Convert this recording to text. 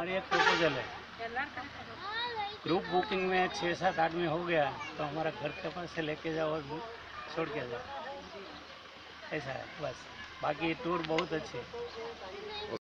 हमारी एक प्रपोजल है। ग्रुप बुकिंग में छः सात आदमी हो गया तो हमारा घर के पास से लेके जाओ और छोड़ के जाओ। ऐसा है, बस। बाकी टूर बहुत अच्छे